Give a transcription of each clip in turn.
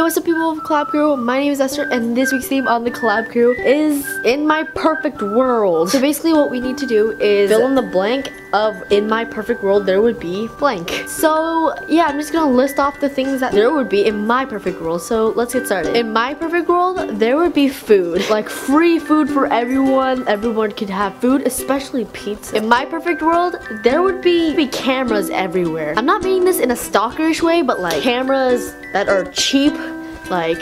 Hey, what's up people of Collab Crew? My name is Esther and this week's theme on the Collab Crew is In My Perfect World. So basically what we need to do is fill in the blank of In My Perfect World there would be blank. So yeah, I'm just gonna list off the things that there would be in my perfect world. So let's get started. In my perfect world, there would be food. Like free food for everyone. Everyone could have food, especially pizza. In my perfect world, there would be, be cameras everywhere. I'm not meaning this in a stalkerish way, but like cameras that are cheap like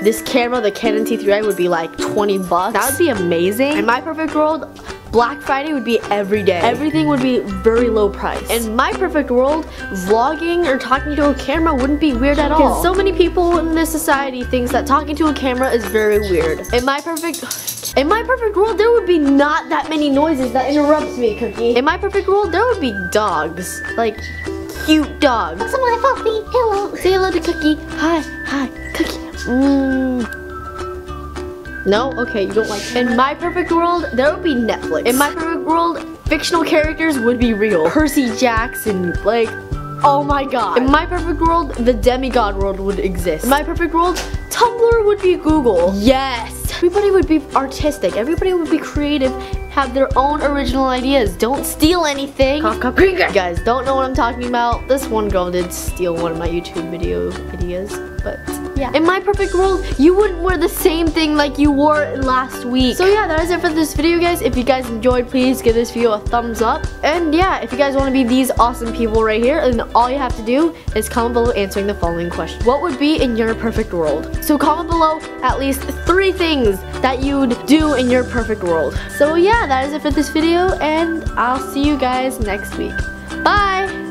this camera, the Canon T3i would be like 20 bucks. That would be amazing. In my perfect world, Black Friday would be every day. Everything would be very low price. In my perfect world, vlogging or talking to a camera wouldn't be weird at all. Because so many people in this society thinks that talking to a camera is very weird. In my perfect in my perfect world, there would be not that many noises that interrupts me, Cookie. In my perfect world, there would be dogs. Like, cute dogs. Puppy. Hello. Say hello to Cookie. Hi, hi. Cookie. Mm. No? Okay, you don't like In my perfect world, there would be Netflix. In my perfect world, fictional characters would be real. Percy Jackson, like, oh my god. In my perfect world, the demigod world would exist. In my perfect world, Tumblr would be Google. Yes. Everybody would be artistic. Everybody would be creative have their own original ideas. Don't steal anything. You guys don't know what I'm talking about. This one girl did steal one of my YouTube video ideas, but yeah. In my perfect world, you wouldn't wear the same thing like you wore last week. So yeah, that is it for this video, guys. If you guys enjoyed, please give this video a thumbs up. And yeah, if you guys want to be these awesome people right here, then all you have to do is comment below answering the following question. What would be in your perfect world? So comment below at least three things that you'd do in your perfect world. So that is it for this video, and I'll see you guys next week. Bye!